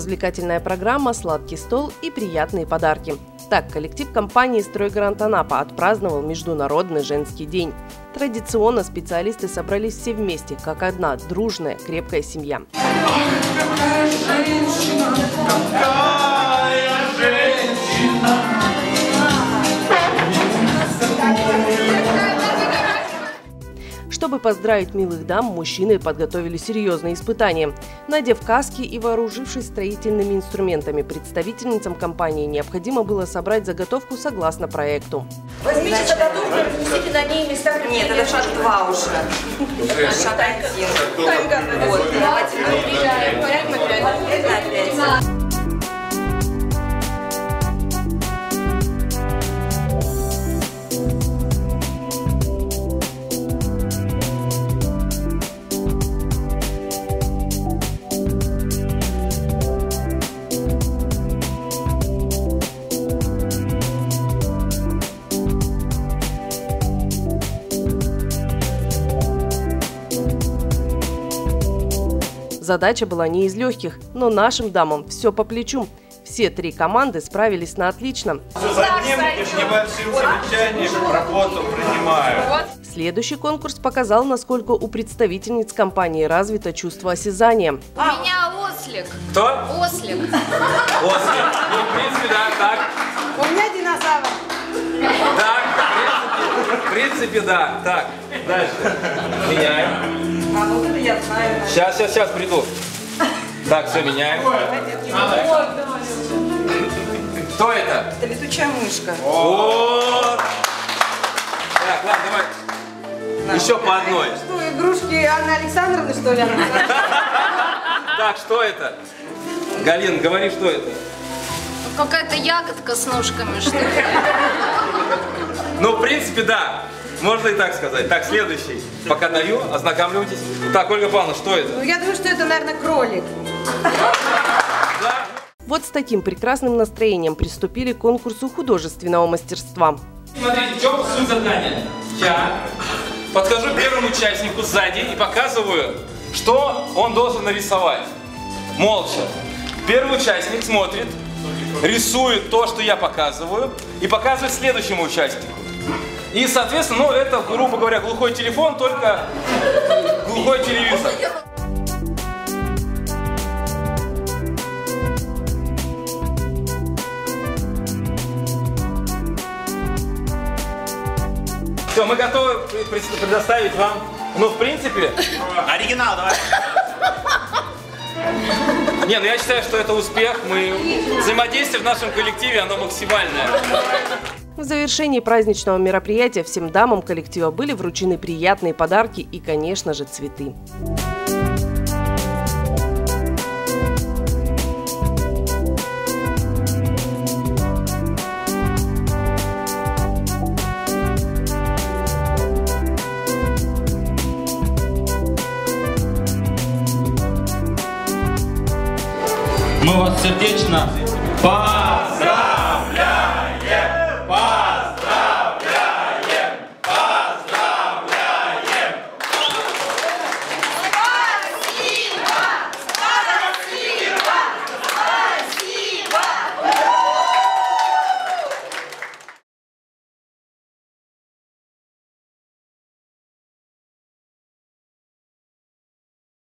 развлекательная программа, сладкий стол и приятные подарки. Так, коллектив компании «Стройгарант Анапа» отпраздновал Международный женский день. Традиционно специалисты собрались все вместе, как одна дружная, крепкая семья. Какая женщина, какая Чтобы поздравить милых дам, мужчины подготовили серьезные испытания. Надев каски и вооружившись строительными инструментами, представительницам компании необходимо было собрать заготовку согласно проекту. Возьмите Значит, заготовку и разместите на ней места Нет, это шаг два уже. Шаг один. Вот, давайте мы приезжаем. Порядок опять. Задача была не из легких, но нашим дамам все по плечу. Все три команды справились на отлично. За одним небольшим замечанием работу принимаю. Следующий конкурс показал, насколько у представительниц компании развито чувство осязания. У меня ослик. Кто? Ослик. Ослик. Ну, в принципе, да, так. У меня динозавр. Так, в принципе, в принципе, да. Так, дальше. Меняем. А вот это я знаю. Сейчас, сейчас, сейчас приду. Так, все, меняем. Кто это? Это летучая мышка. Вот. Так, ладно, давай. Еще по одной. Что, игрушки Анны Александровны, что ли? Так, что это? Галин, говори, что это? Какая-то ягодка с ножками, что ли? Ну, в принципе, да. Можно и так сказать. Так, следующий. Пока даю, ознакомливайтесь. Так, Ольга Павловна, что это? Ну, я думаю, что это, наверное, кролик. Да. Вот с таким прекрасным настроением приступили к конкурсу художественного мастерства. Смотрите, в чем суть задания? Я подхожу к первому участнику сзади и показываю, что он должен нарисовать. Молча. Первый участник смотрит, рисует то, что я показываю, и показывает следующему участнику. И, соответственно, ну, это, грубо говоря, глухой телефон, только глухой телевизор. Все, мы готовы предоставить вам, ну, в принципе... Оригинал, давай. Не, ну я считаю, что это успех. Мы взаимодействие в нашем коллективе, оно максимальное. В завершении праздничного мероприятия всем дамам коллектива были вручены приятные подарки и, конечно же, цветы. Мы вас сердечно поздравляем!